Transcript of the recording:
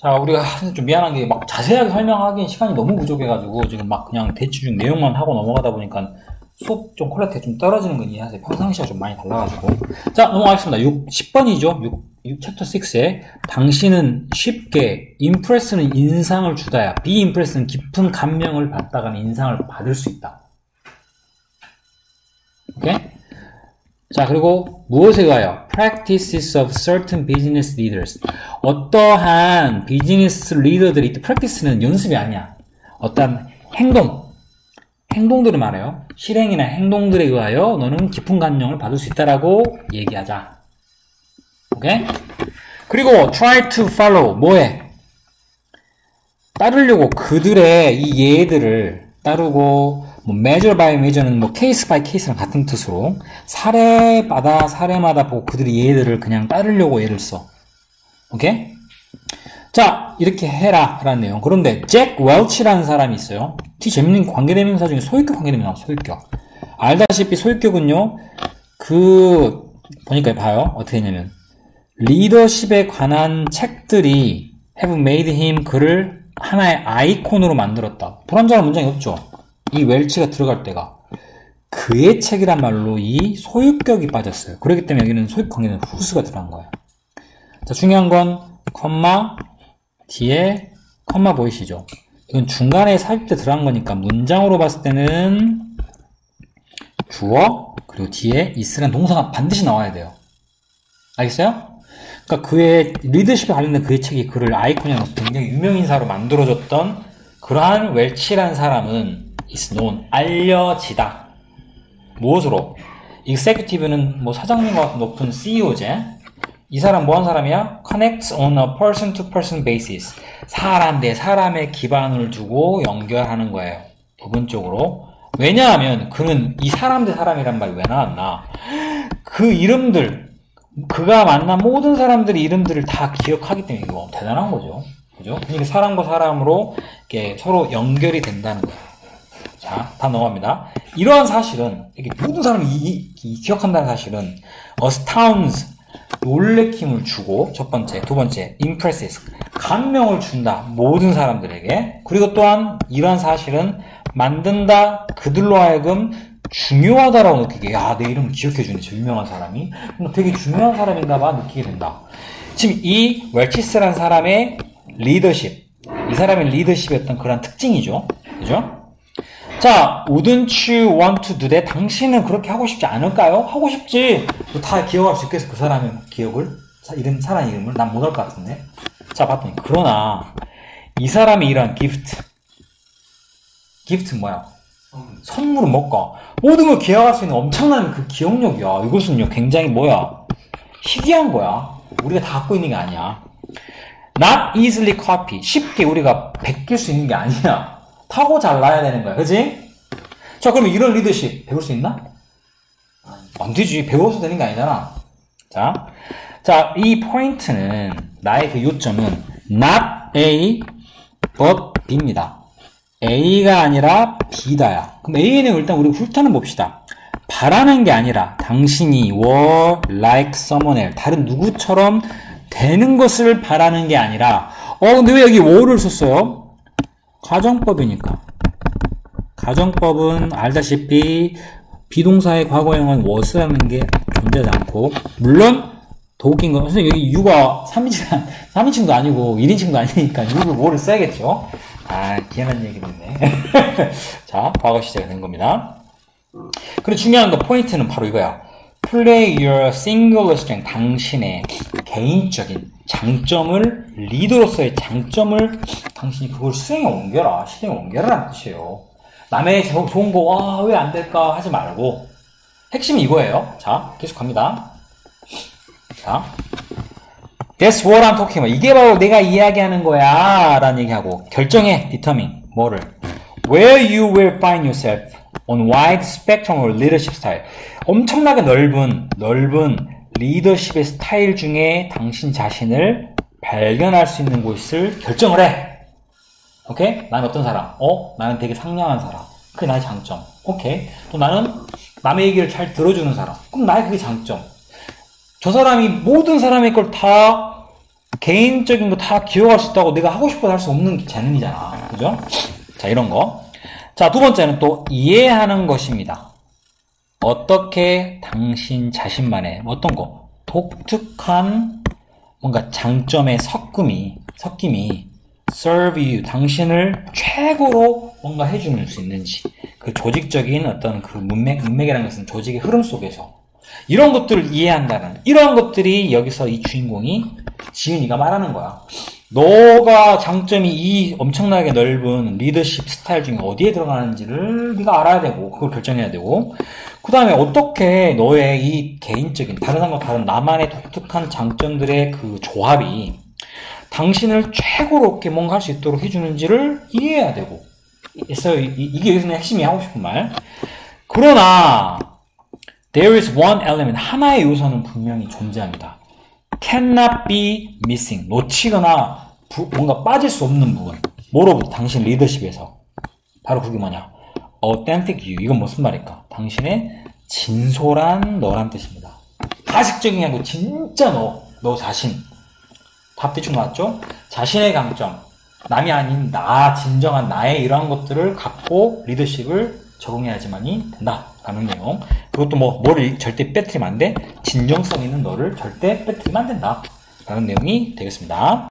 자, 우리가 좀 미안한 게 막 자세하게 설명하기엔 시간이 너무 부족해가지고 지금 막 그냥 대충 내용만 하고 넘어가다 보니까 수업 좀 quality가 좀 떨어지는 건 이해하세요. 평상시와 좀 많이 달라가지고. 자, 넘어가겠습니다. 6, 10번이죠. 6, 6 챕터 6에 당신은 쉽게 impress는 인상을 주다야. be impressed는 깊은 감명을 받다가는 인상을 받을 수 있다. 오케이? 자, 그리고 무엇에 가요? Practices of certain business leaders. 어떠한 비즈니스 리더들이, practice는 연습이 아니야. 어떠한 행동, 행동들을 말해요. 실행이나 행동들에 의하여 너는 깊은 감명을 받을 수 있다라고 얘기하자. 오케이? 그리고 try to follow. 뭐해? 따르려고 그들의 이 예들을 따르고 뭐 measure by measure는 뭐 case by case랑 같은 뜻으로 사례마다 사례마다 보고 그들의 예들을 그냥 따르려고 예를 써. 오케이? 자, 이렇게 해라. 라는 내용. 그런데, 잭 웰치라는 사람이 있어요. 티 재밌는 관계대명사 중에 소유격 관계대명사, 소유격. 알다시피 소유격은요, 그, 보니까 봐요. 어떻게 했냐면, 리더십에 관한 책들이 have made him 그를 하나의 아이콘으로 만들었다. 불안정한 문장이 없죠. 이 웰치가 들어갈 때가. 그의 책이란 말로 이 소유격이 빠졌어요. 그렇기 때문에 여기는 소유격 관계는 후수가 들어간 거예요. 자, 중요한 건, 컴마, 뒤에 컴마 보이시죠? 이건 중간에 삽입돼 들어간 거니까 문장으로 봤을 때는 주어 그리고 뒤에 있으란 동사가 반드시 나와야 돼요. 알겠어요? 그러니까 그의 리더십에 관련된 그의 책이 그를 아이콘이라서 굉장히 유명 인사로 만들어줬던 그러한 웰치라는 사람은 is known 알려지다. 무엇으로? executive는 뭐 사장님과 같은 높은 CEO제. 이 사람 뭐 한 사람이야? connects on a person to person basis. 사람 대 사람의 기반을 두고 연결하는 거예요. 부분적으로. 왜냐하면 그는 이 사람 대 사람이란 말이 왜 나왔나? 그 이름들, 그가 만난 모든 사람들의 이름들을 다 기억하기 때문에 이거 대단한 거죠. 그죠? 그러니까 사람과 사람으로 이렇게 서로 연결이 된다는 거예요. 자, 다 넘어갑니다. 이러한 사실은, 이렇게 모든 사람이 이, 이, 기억한다는 사실은, astounds, 놀래킴을 주고 첫 번째, 두 번째 impresses 감명을 준다 모든 사람들에게 그리고 또한 이러한 사실은 만든다 그들로 하여금 중요하다라고 느끼게 야 내 이름 기억해 주네 저 유명한 사람이 되게 중요한 사람인가봐 느끼게 된다 지금 이 웰치스라는 사람의 리더십 이 사람의 리더십의 어떤 그런 특징이죠 그죠? 자, wouldn't you want to do that? 당신은 그렇게 하고 싶지 않을까요? 하고 싶지. 다 기억할 수 있겠어, 그 사람의 기억을? 이름, 사람 이름을? 난 못할 것 같은데. 자, 봤더니, 그러나, 이 사람이 이러한 기프트. 기프트 뭐야? 선물은 뭘까? 모든 걸 기억할 수 있는 엄청난 그 기억력이야. 이것은요, 굉장히 뭐야? 희귀한 거야. 우리가 다 갖고 있는 게 아니야. not easily copy. 쉽게 우리가 베낄 수 있는 게 아니야. 타고 잘나야 되는 거야. 그지? 자, 그러면 이런 리더십 배울 수 있나? 안 되지. 배워서 되는 게 아니잖아. 자, 자, 이 포인트는, 나의 그 요점은, not A, but B입니다. A가 아니라 B다야. 그럼 A는 일단 우리 훑어는 봅시다. 바라는 게 아니라, 당신이 were like someone else, 다른 누구처럼 되는 것을 바라는 게 아니라, 어, 근데 왜 여기 were를 썼어요? 가정법이니까. 가정법은 알다시피 비동사의 과거형은 was라는 게 존재하지 않고 물론 도끼인 건 선생님 여기 유가 3인칭 3인칭도 아니고 1인칭도 아니니까 유를 뭐를 써야겠죠. 아 기현한 얘기 됐네. 자 과거 시제가 된 겁니다. 그리고 중요한 거 포인트는 바로 이거야. Play your singular strength. 당신의 개인적인 장점을 리더로서의 장점을 당신이 그걸 수행에 옮겨라. 실행에 옮겨라는 뜻이에요. 남의 좋은 거, 와, 왜 안 될까 하지 말고. 핵심이 이거예요. 자, 계속 갑니다. 자. That's what I'm talking about. 이게 바로 내가 이야기하는 거야. 라는 얘기하고. 결정해. determine. 뭐를. Where you will find yourself on wide spectrum of leadership style. 엄청나게 넓은, 넓은 리더십의 스타일 중에 당신 자신을 발견할 수 있는 곳을 결정을 해. 오케이? 나는 어떤 사람? 어? 나는 되게 상냥한 사람. 그게 나의 장점. 오케이? 또 나는 남의 얘기를 잘 들어주는 사람. 그럼 나의 그게 장점. 저 사람이 모든 사람의 걸 다 개인적인 거 다 기억할 수 있다고 내가 하고 싶어서 할 수 없는 재능이잖아. 그죠? 자, 이런 거. 자, 두 번째는 또 이해하는 것입니다. 어떻게 당신 자신만의 어떤 거 독특한 뭔가 장점의 섞음이 섞임이 serve you 당신을 최고로 뭔가 해주는 수 있는지 그 조직적인 어떤 그 문맥 문맥이라는 것은 조직의 흐름 속에서 이런 것들을 이해한다는 이러한 것들이 여기서 이 주인공이 지은이가 말하는 거야. 너가 장점이 이 엄청나게 넓은 리더십 스타일 중에 어디에 들어가는지를 네가 알아야 되고 그걸 결정해야 되고 그 다음에 어떻게 너의 이 개인적인 다른 사람과 다른 나만의 독특한 장점들의 그 조합이 당신을 최고롭게 뭔가 할 수 있도록 해주는지를 이해해야 되고 그래서 이- 이게 여기서는 핵심이 하고 싶은 말 그러나 There is one element 하나의 요소는 분명히 존재합니다. cannot be missing. 놓치거나 부- 뭔가 빠질 수 없는 부분. 뭐로부터 당신 리더십에서. 바로 그게 뭐냐? Authentic you. 이건 무슨 말일까? 당신의 진솔한 너란 뜻입니다. 가식적인 게 아니고 진짜 너 너 자신. 답 대충 나왔죠? 자신의 강점. 남이 아닌 나 진정한 나의 이러한 것들을 갖고 리더십을 적응해야지만이 된다라는 내용. 그것도 뭐 뭐를 절대 빼뜨리면 안돼. 진정성 있는 너를 절대 빼뜨리면 안 된다라는 내용이 되겠습니다